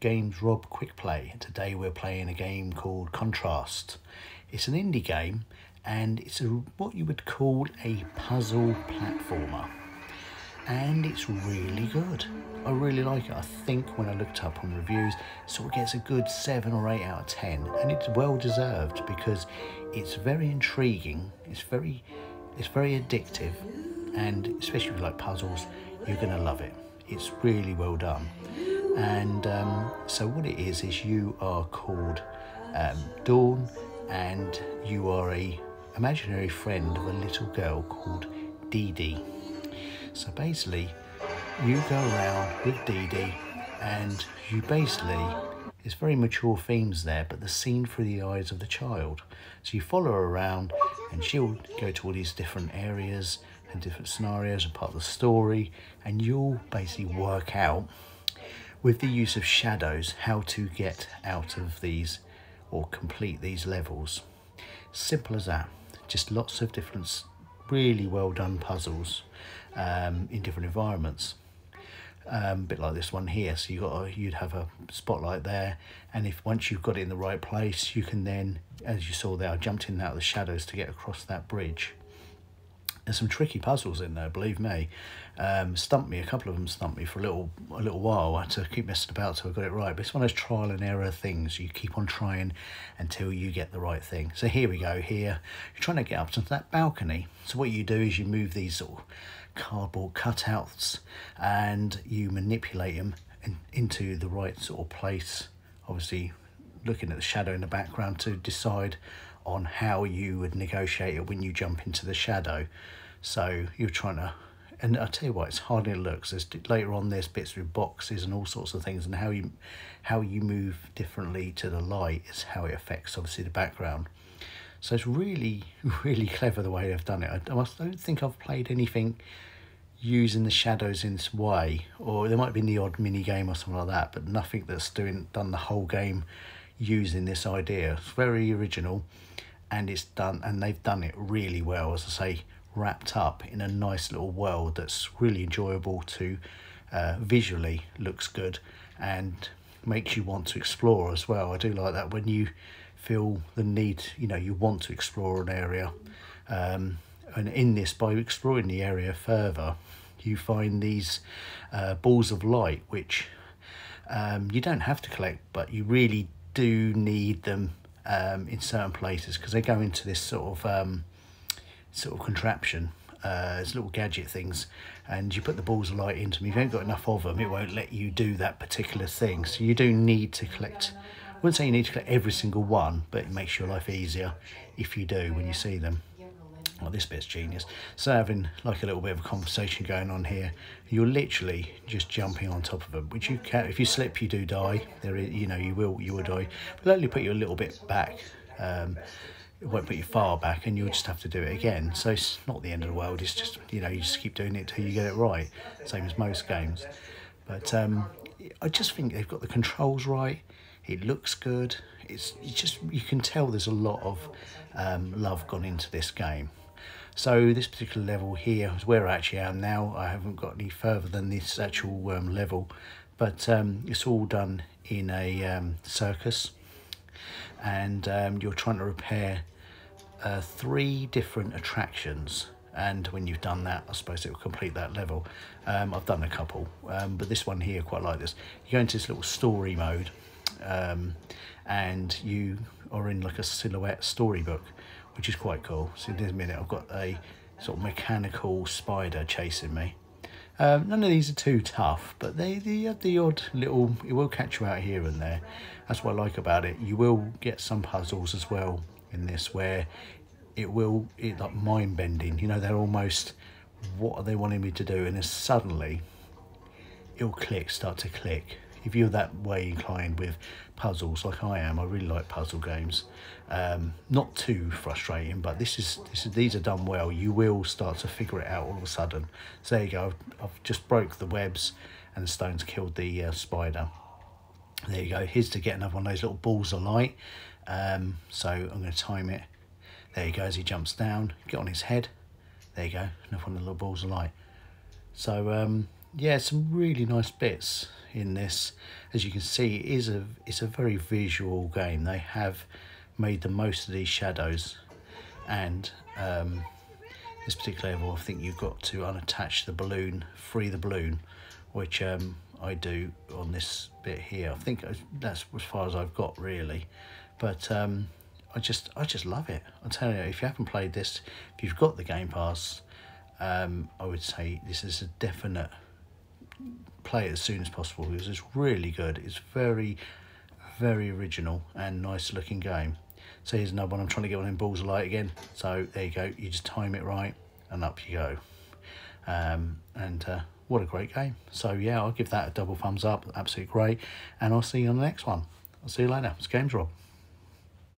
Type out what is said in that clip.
Games Rob Quick Play. Today we're playing a game called Contrast. It's an indie game and it's a, what you would call a puzzle platformer. And it's really good. I really like it. I think when I looked up on reviews, it sort of gets a good 7 or 8 out of 10. And it's well deserved because it's very intriguing, it's very, it's very addictive, and especially if you like puzzles, you're going to love it. It's really well done. And um, so what it is is you are called um, Dawn, and you are a imaginary friend of a little girl called Didi. So basically, you go around with Didi, and you basically it's very mature themes there, but the scene through the eyes of the child. So you follow her around, and she'll go to all these different areas and different scenarios and part of the story, and you'll basically work out with the use of shadows how to get out of these or complete these levels. Simple as that. Just lots of different, really well done puzzles um, in different environments. Um, a bit like this one here. So you got a, you'd have a spotlight there, and if once you've got it in the right place, you can then, as you saw there, I jumped in out of the shadows to get across that bridge. There's some tricky puzzles in there, believe me. Um, stumped me, a couple of them stumped me for a little a little while. I had to keep messing about till I got it right. But it's one of those trial and error things. You keep on trying until you get the right thing. So here we go. Here, you're trying to get up to that balcony. So what you do is you move these sort of cardboard cutouts and you manipulate them in, into the right sort of place. Obviously, looking at the shadow in the background to decide on how you would negotiate it when you jump into the shadow. So you're trying to, and I tell you what, it's hardly looks. There's later on there's bits with boxes and all sorts of things, and how you how you move differently to the light is how it affects obviously the background. So it's really really clever the way they've done it. I, I don't think I've played anything using the shadows in this way, or there might be the odd mini game or something like that, but nothing that's doing done the whole game using this idea. It's very original, and it's done, and they've done it really well. As I say, wrapped up in a nice little world that's really enjoyable to uh, visually looks good and makes you want to explore as well. I do like that when you feel the need, you know, you want to explore an area. Um, and in this, by exploring the area further, you find these uh, balls of light, which um, you don't have to collect, but you really do need them um, in certain places because they go into this sort of um, sort of contraption uh, as little gadget things and you put the balls of light into them if you haven't got enough of them it won't let you do that particular thing. So you do need to collect I wouldn't say you need to collect every single one but it makes your life easier if you do when you see them well, this bit's genius. So having like a little bit of a conversation going on here, you're literally just jumping on top of them, which you can. If you slip, you do die. There, is, you know, you will, you will die. But only put you a little bit back. Um, it won't put you far back, and you'll just have to do it again. So it's not the end of the world. It's just you know, you just keep doing it till you get it right. Same as most games. But um, I just think they've got the controls right. It looks good. It's, it's just you can tell there's a lot of um, love gone into this game. So this particular level here is where I actually am now. I haven't got any further than this actual um, level, but um, it's all done in a um, circus. And um, you're trying to repair uh, three different attractions. And when you've done that I suppose it will complete that level. Um, I've done a couple um, but this one here quite like this. You go into this little story mode um, and you are in like a silhouette storybook which is quite cool. So in a minute, I've got a sort of mechanical spider chasing me. Um, none of these are too tough, but they, they have the odd little, it will catch you out here and there. That's what I like about it. You will get some puzzles as well in this where it will, it like mind bending, you know, they're almost, what are they wanting me to do? And then suddenly it'll click, start to click if you're that way inclined with puzzles like I am, I really like puzzle games. Um, not too frustrating, but this is, this is these are done well. You will start to figure it out all of a sudden. So there you go. I've, I've just broke the webs, and the stones killed the uh, spider. There you go. Here's to get another one of those little balls of light. Um, so I'm going to time it. There you go. As he jumps down, get on his head. There you go. Another one of the little balls of light. So um, yeah, some really nice bits in this. As you can see, it is a it's a very visual game. They have made the most of these shadows, and um, this particular level, I think you've got to unattach the balloon, free the balloon, which um, I do on this bit here. I think that's as far as I've got really, but um, I just I just love it. I'm telling you, if you haven't played this, if you've got the Game Pass, um, I would say this is a definite play it as soon as possible because it's really good. It's very, very original and nice looking game. So here's another one. I'm trying to get one in balls of light again. So there you go. You just time it right and up you go. Um, and uh, what a great game. So yeah, I'll give that a double thumbs up. Absolutely great. And I'll see you on the next one. I'll see you later. It's Games Rob.